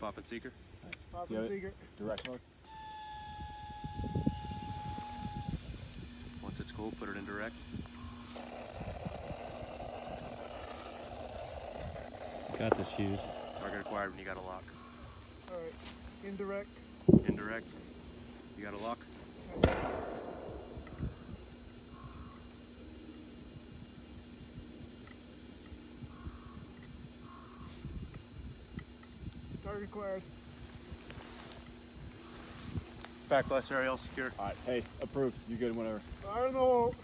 Pop and seeker. Pop and it? seeker. Direct mode. Once it's cool, put it in direct. Got this Hughes. Target acquired when you got a lock. All right. Indirect. Indirect. You got a lock. Target acquired. Backblast area all secure. All right. Hey, approved. You good whenever. Fire in the hole.